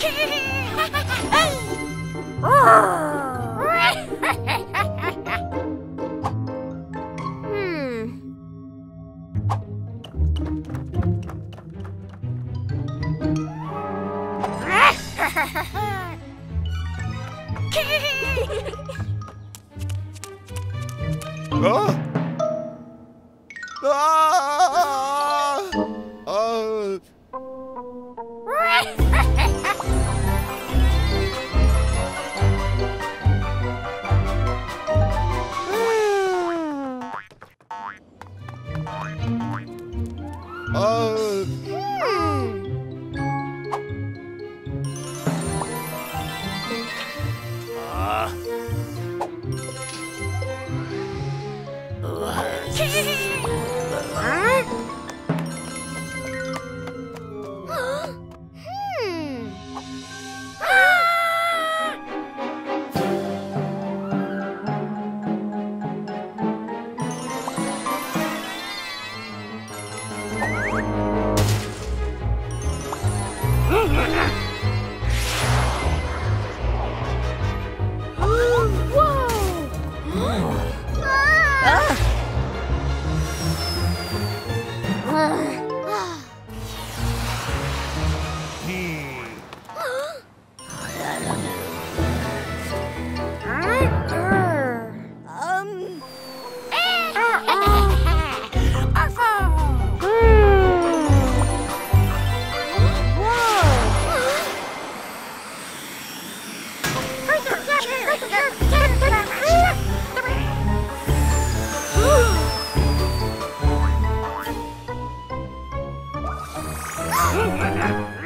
Hmm. huh? Ah! Ah! 了。Whoa!